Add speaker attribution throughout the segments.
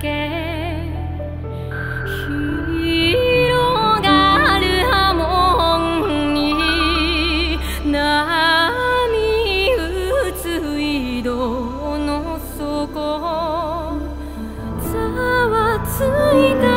Speaker 1: け。広がる波紋に波打つ井戸の底。ざわついた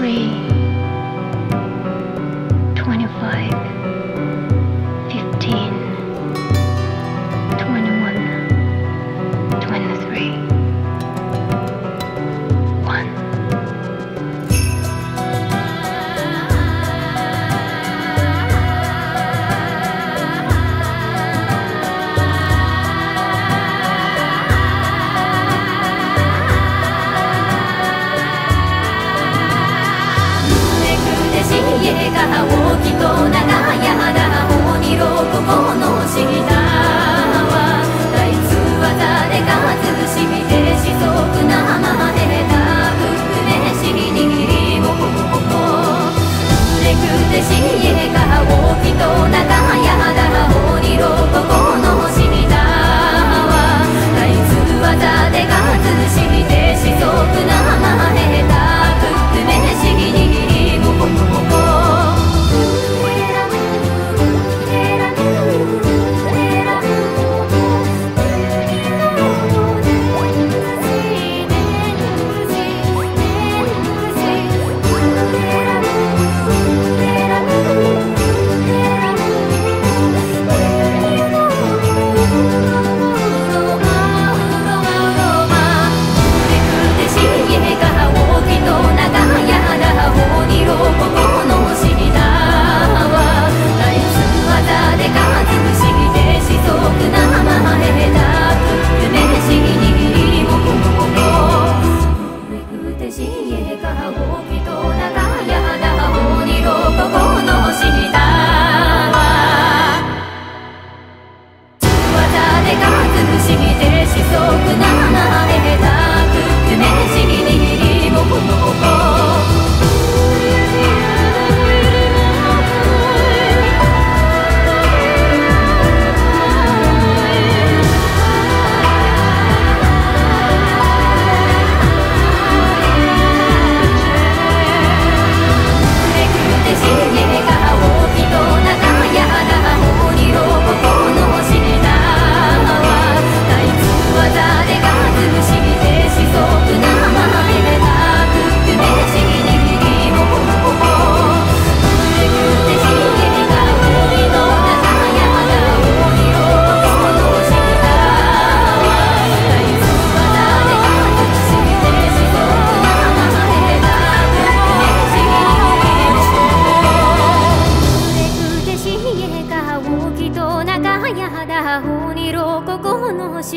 Speaker 1: free.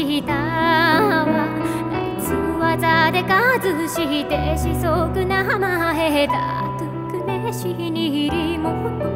Speaker 1: あいつわざでかずしてしそくなまへたくねしにりも